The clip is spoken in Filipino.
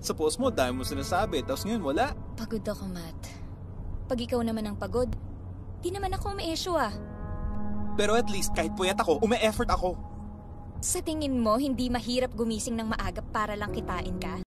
Sa post mo, dami mo sinasabi, tapos ngayon wala. Pagod ako, Matt. Pag ikaw naman ang pagod, di naman ako may issue ah. Pero at least kahit puyat ako, ume-effort ako. Sa tingin mo, hindi mahirap gumising ng maaga para lang kitain ka?